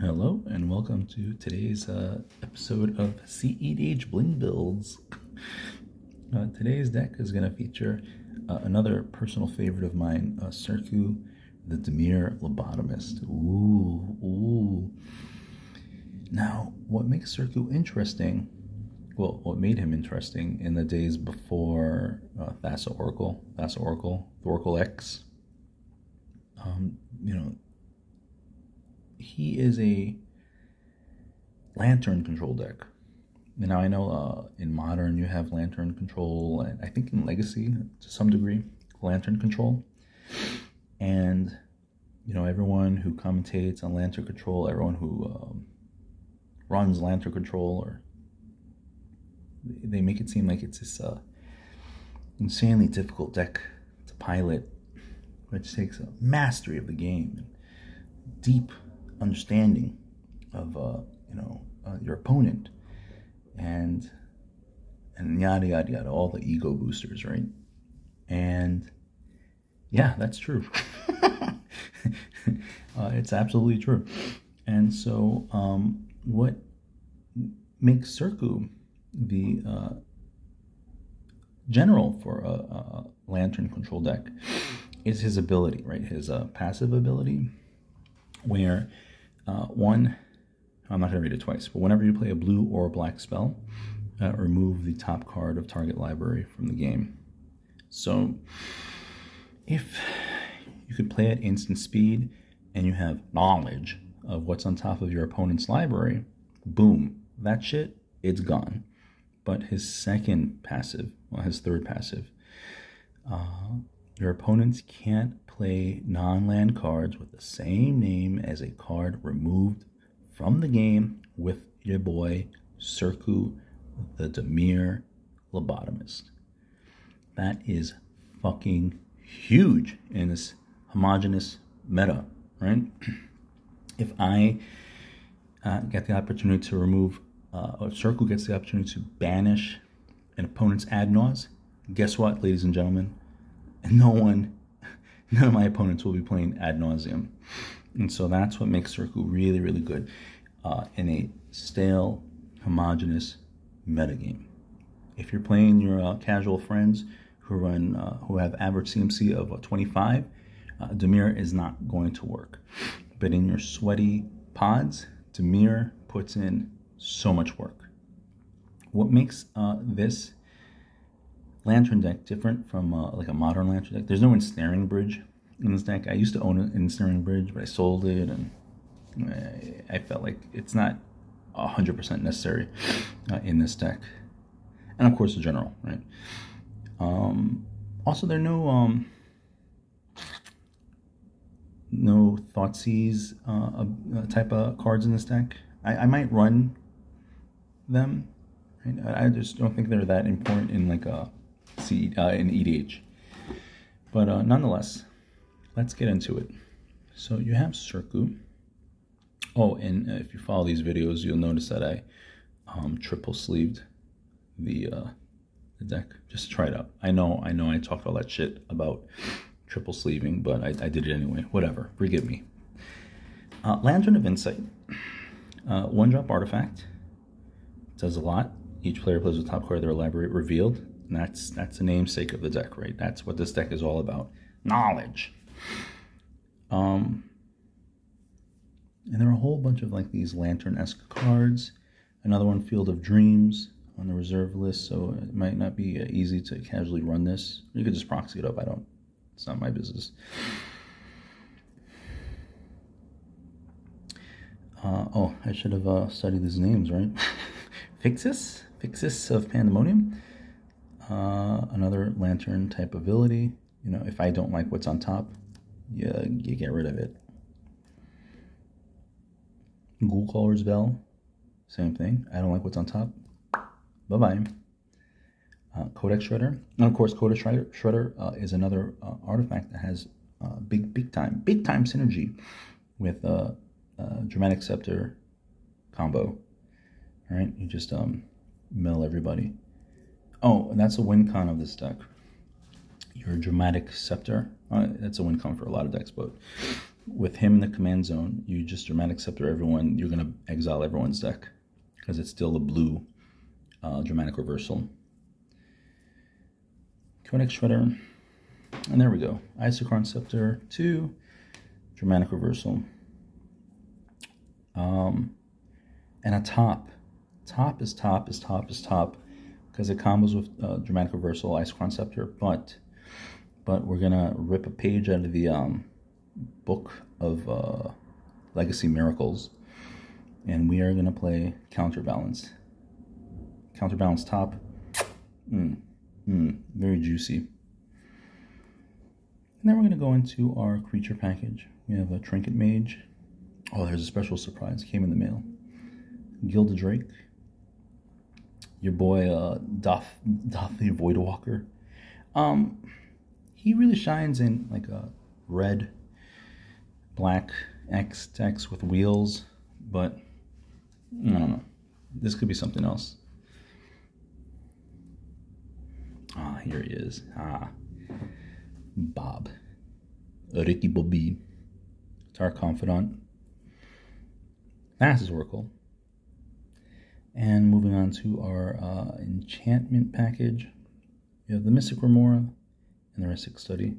Hello and welcome to today's uh, episode of CEDH Bling Builds. Uh, today's deck is going to feature uh, another personal favorite of mine, uh, Circu, the Dimir Lobotomist. Ooh, ooh. Now, what makes Circu interesting, well, what made him interesting in the days before uh, Thassa Oracle, Thassa Oracle, Oracle X, um, you know, he is a lantern control deck. Now I know uh, in modern you have lantern control, and I think in legacy to some degree lantern control, and you know everyone who commentates on lantern control, everyone who um, runs lantern control, or they make it seem like it's this uh, insanely difficult deck to pilot, which takes a mastery of the game, and deep understanding of uh, you know uh, your opponent. And and yada yada yada all the ego boosters right? And yeah that's true. Uh, it's absolutely true. And so um, what makes Circu the uh, general for a, a, lantern control deck is his ability right? His uh, passive ability where uh, one, I'm not going to read it twice, but whenever you play a blue or black spell, uh, remove the top card of target library from the game. So if you could play at instant speed and you have knowledge of what's on top of your opponent's library, boom, that shit, it's gone. But his second passive, well, his third passive, uh, your opponents can't play non-land cards with the same name as a card removed from the game with your boy Circu the Dimir Lobotomist. That is fucking huge in this homogenous meta, right? if I uh, get the opportunity to remove, uh, or Circu gets the opportunity to banish an opponent's ad guess what, ladies and gentlemen? No one, none of my opponents will be playing ad nauseam. And so that's what makes Circu really, really good uh, in a stale, homogenous metagame. If you're playing your uh, casual friends who run, uh, who have average CMC of uh, 25, uh, Dimir is not going to work. But in your sweaty pods, Dimir puts in so much work. What makes uh, this lantern deck different from uh, like a modern lantern deck. There's no ensnaring bridge in this deck. I used to own an ensnaring bridge, but I sold it, and I, I felt like it's not 100% necessary uh, in this deck. And of course, the general, right? Um, also, there are no um, no Thoughtseize uh, uh, type of cards in this deck. I, I might run them. Right? I just don't think they're that important in like a C, uh, in EDH. But uh, nonetheless, let's get into it. So you have Circu. Oh, and uh, if you follow these videos, you'll notice that I um, triple sleeved the uh, the deck. Just try it out. I know, I know, I talked all that shit about triple sleeving, but I, I did it anyway. Whatever, forgive me. Uh, Lantern of Insight, uh, one drop artifact, does a lot. Each player plays with top card of their library revealed. And that's that's the namesake of the deck, right? That's what this deck is all about. Knowledge. Um and there are a whole bunch of like these lantern-esque cards. Another one, Field of Dreams, on the reserve list, so it might not be uh, easy to casually run this. You could just proxy it up. I don't. It's not my business. Uh, oh, I should have uh, studied these names, right? Fixus? Fixus of Pandemonium? Uh, another lantern type ability. You know, if I don't like what's on top, you, you get rid of it. Ghoulcaller's Bell, same thing. I don't like what's on top. Bye-bye. Uh, Codex Shredder. And of course, Codex Shredder, Shredder uh, is another uh, artifact that has uh, big, big time, big time synergy with uh, uh, Dramatic Scepter combo. All right, you just um, mill everybody. Oh, and that's a win con of this deck. Your Dramatic Scepter. Uh, that's a win con for a lot of decks, but with him in the command zone, you just dramatic scepter everyone. You're gonna exile everyone's deck because it's still a blue uh, dramatic reversal. Codex Shredder, and there we go. Isochron Scepter two, dramatic reversal. Um, and a top. Top is top is top is top because it combos with uh, dramatic reversal, Isochron Scepter, but but we're gonna rip a page out of the um, book of uh, Legacy Miracles, and we are gonna play Counterbalance. Counterbalance top, mm, mm, very juicy. And then we're gonna go into our creature package. We have a Trinket Mage. Oh, there's a special surprise. Came in the mail. Gilded Drake. Your boy uh, Dauthi the Voidwalker. Um, he really shines in like a red, black X X with wheels, but I don't know. This could be something else. Ah, here he is. Ah, Bob, Ricky Bobby, our confidant. Thassa's Oracle. And moving on to our uh, enchantment package, we have the Mystic Remora and the Rhystic Study.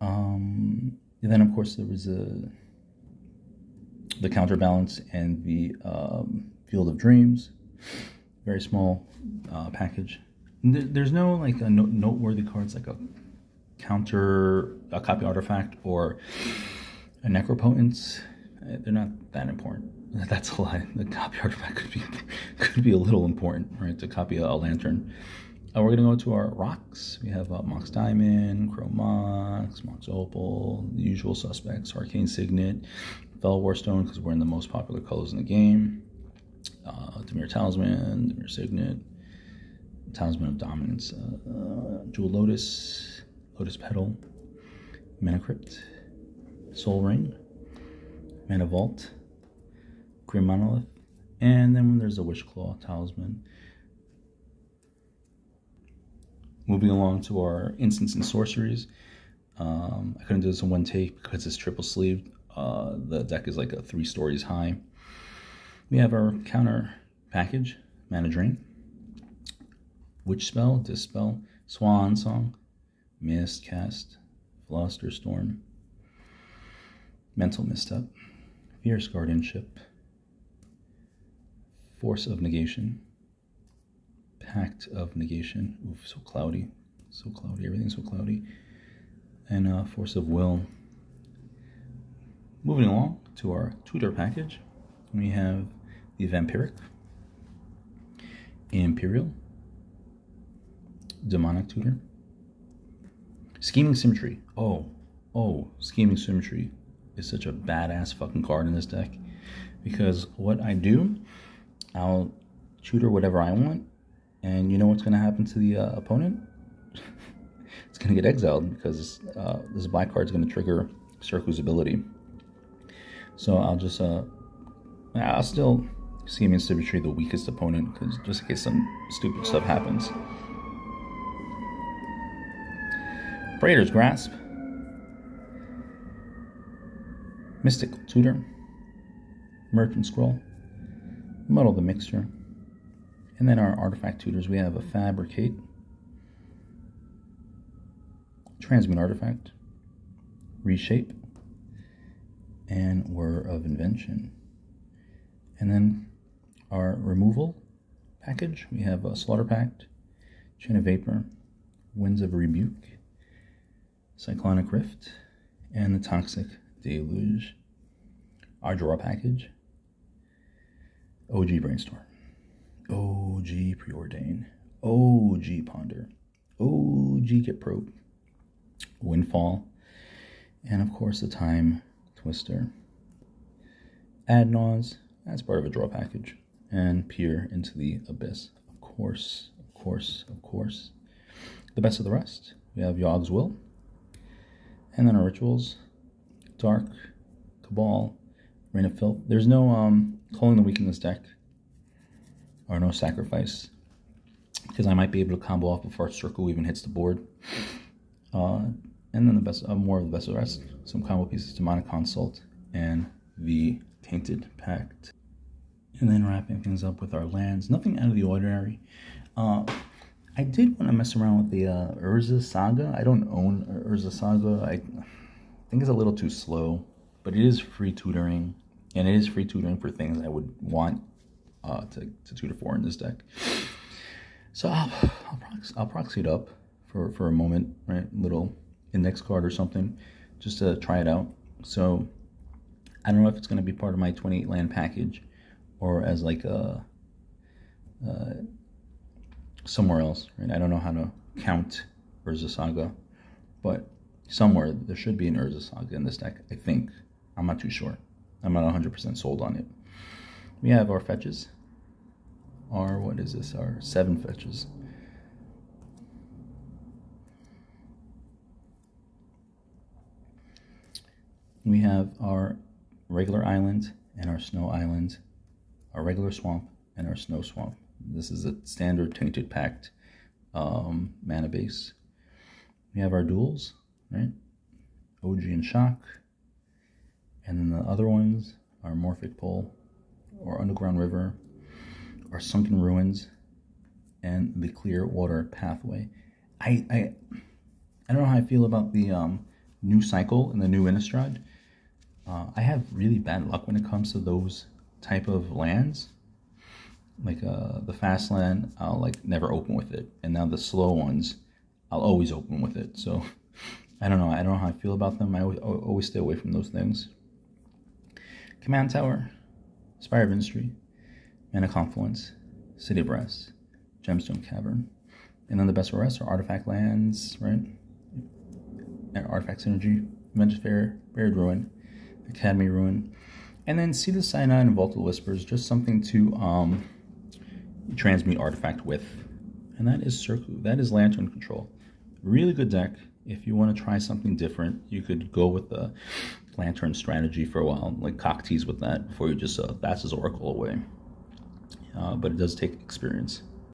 Um, and then, of course, there was a, the Counterbalance and the um, Field of Dreams. Very small uh, package. There's no like a noteworthy cards like a counter, a copy artifact, or a necropotence. They're not that important. That's a lie. The copy artifact could be could be a little important, right? To copy a, lantern. Uh, we're gonna go to our rocks. We have uh, Mox Diamond, Chrome Mox, Opal, the usual suspects, Arcane Signet, Fellwar Stone because we're in the most popular colors in the game. Uh, Dimir Talisman, Dimir Signet, Talisman of Dominance, uh, uh, Jewel Lotus, Lotus Petal, Mana Crypt, Sol Ring, Mana Vault, Grim Monolith, and then when there's a Wishclaw Talisman. Moving along to our instants and sorceries. Um, I couldn't do this in one take because it's triple sleeved. Uh, the deck is like a three stories high. We have our counter package, Mana Drain, Witch Spell, Dispel, Swan Song, Miscast, Flusterstorm, Mental Misstep, Fierce Guardianship, Force of Negation, Pact of Negation. Oof, so cloudy. So cloudy. Everything's so cloudy. And uh, Force of Will. Moving along to our tutor package, we have the Vampiric, Imperial, Demonic Tutor, Scheming Symmetry. Oh, oh, Scheming Symmetry is such a badass fucking card in this deck because what I do I'll tutor whatever I want, and you know what's going to happen to the uh, opponent? it's going to get exiled because uh, this black card is going to trigger Circu's ability. So I'll just, uh, I'll still see him in Symmetry the weakest opponent because just in case some stupid stuff happens. Praetor's Grasp. Mystical Tutor. Merchant Scroll muddle the mixture. And then our artifact tutors, we have a fabricate, transmute artifact, reshape, and whir of invention. And then our removal package, we have a slaughter pact, chain of vapor, winds of rebuke, cyclonic rift, and the toxic deluge. Our draw package, OG Brainstorm, OG Preordain, OG Ponder, OG Git Probe, Windfall, and of course the Time Twister. Ad Naus, as part of a draw package, and Peer into the Abyss. Of course, of course, of course. The best of the rest, we have Yog's Will, and then our rituals, Dark, Cabal, Rain of Filth. There's no um Culling the Weak in this deck, or no sacrifice, because I might be able to combo off before Circu even hits the board. Uh, and then the best, uh, more of the best of the rest. Some combo pieces, to Demonic Consult, and the Tainted Pact. And then wrapping things up with our lands. Nothing out of the ordinary. Uh, I did want to mess around with the uh, Urza Saga. I don't own Urza Saga. I think it's a little too slow, but it is free tutoring, and it is free tutoring for things I would want uh, to, to tutor for in this deck. So I'll, I'll, proxy, I'll proxy it up for, for a moment, right? Little index card or something, just to try it out. So I don't know if it's going to be part of my 28 land package or as like a, uh, somewhere else, right? I don't know how to count Urza Saga, but somewhere there should be an Urza Saga in this deck, I think. I'm not too sure. I'm not 100% sold on it. We have our fetches. Our, what is this? Our seven fetches. We have our regular island and our snow island, our regular swamp and our snow swamp. This is a standard Tainted Pact um, mana base. We have our duels, right? OG and Shock. And then the other ones are Morphic Pool or Underground River, our Sunken Ruins, and the Clearwater Pathway. I I, I don't know how I feel about the um, new cycle and the new Innistrad. Uh, I have really bad luck when it comes to those type of lands like uh, the fast land, I'll like never open with it, and now the slow ones, I'll always open with it. So I don't know. I don't know how I feel about them. I always, always stay away from those things. Command Tower, Spire of Industry, Mana Confluence, City of Rest, Gemstone Cavern, and then the best of rest are Artifact Lands, right? And Artifact Synergy, Avenged Fair, Buried Ruin, Academy Ruin, and then See the Cyanide and of Whispers, just something to um, transmute artifact with. And that is Circu. That is Lantern Control. Really good deck. If you want to try something different, you could go with the Lantern strategy for a while, like cock tease with that before you just uh, his Oracle away. Uh, but it does take experience.